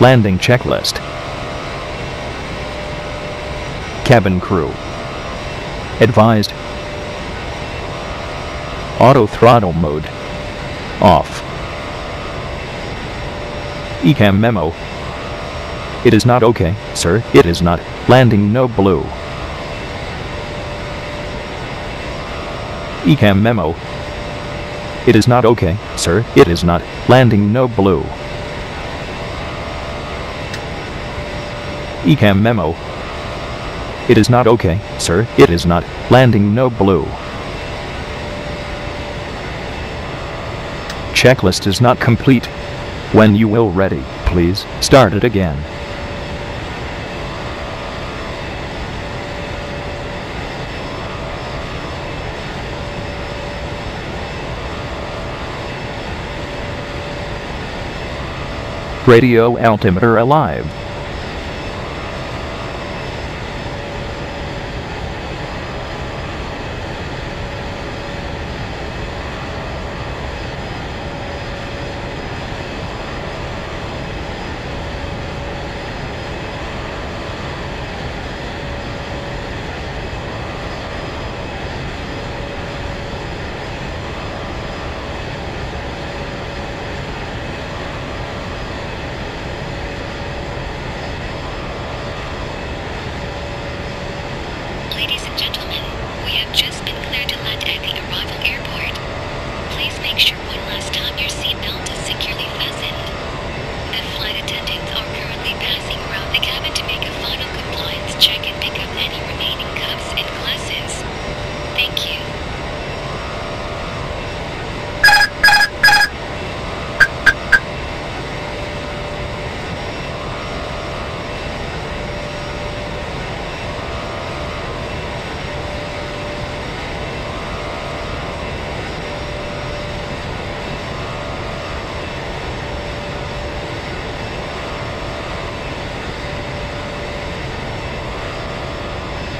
Landing checklist. Cabin crew. Advised. Auto throttle mode. Off. ECAM memo. It is not okay, sir. It is not. Landing no blue. ECAM memo. It is not okay, sir. It is not. Landing no blue. ECAM memo. It is not okay, sir. It is not. Landing no blue. Checklist is not complete. When you will ready, please start it again. Radio altimeter alive.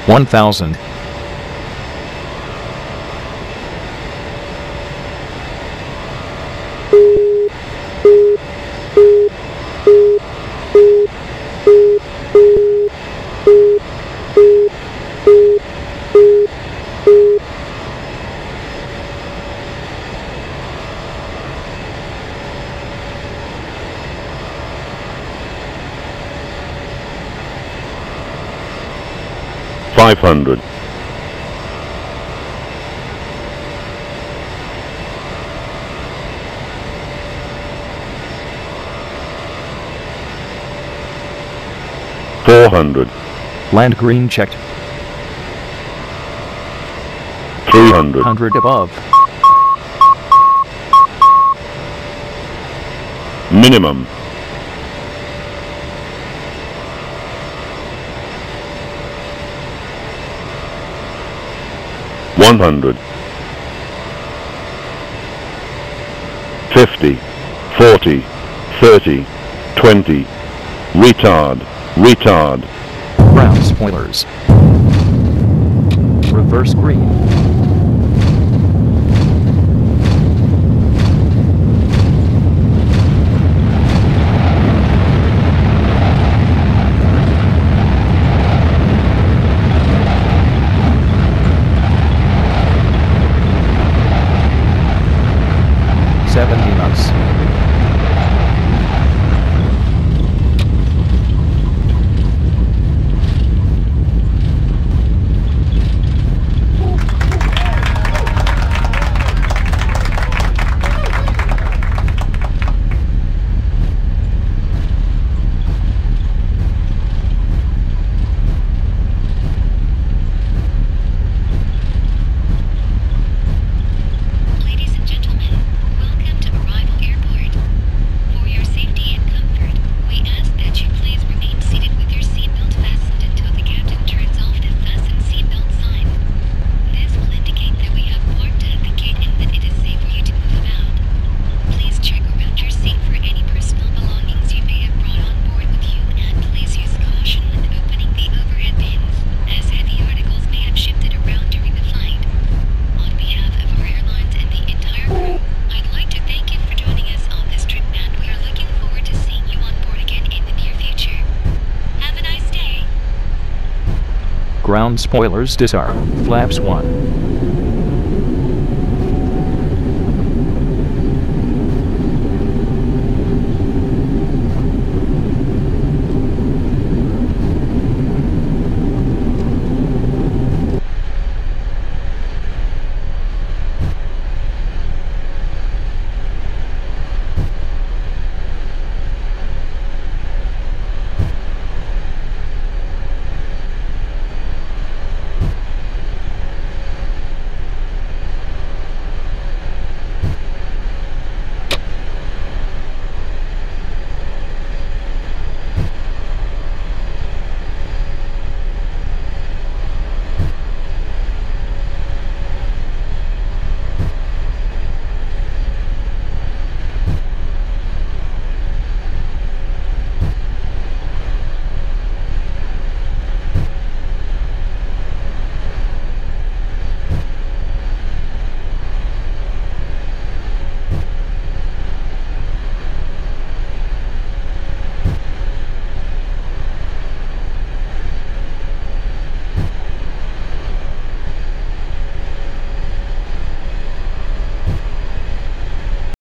1000 thousand. Five hundred. Four hundred. Land green checked. Three hundred. Hundred above. Minimum. One hundred. Fifty. Forty. Thirty. Twenty. Retard. Retard. Ground spoilers. Reverse green. Ground spoilers disarm. Flaps 1.